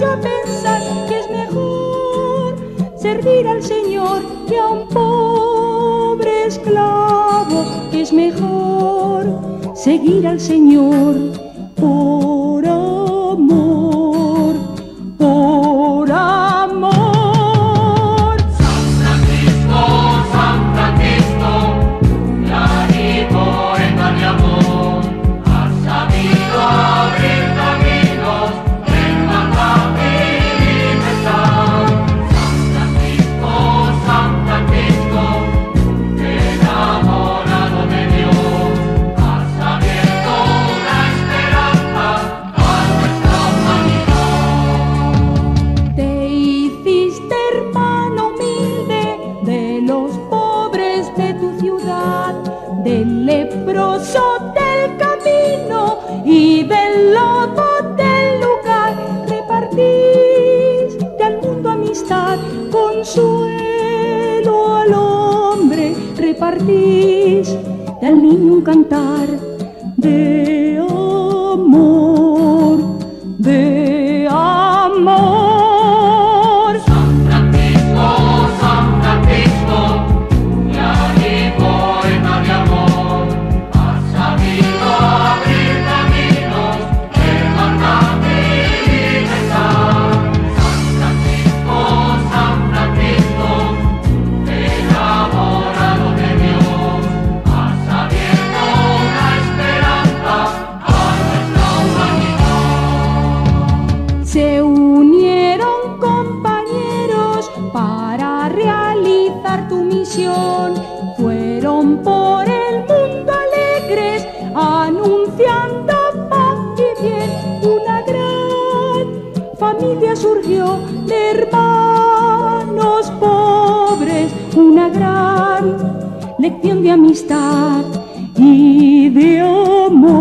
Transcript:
mucho pensar que es mejor servir al Señor que a un pobre esclavo, que es mejor seguir al Señor por amor, leproso del camino y del lobo del lugar. Repartiste al mundo amistad, consuelo al hombre, repartiste al niño un cantar de realizar tu misión. Fueron por el mundo alegres anunciando paz y bien. Una gran familia surgió hermanos pobres. Una gran lección de amistad y de amor.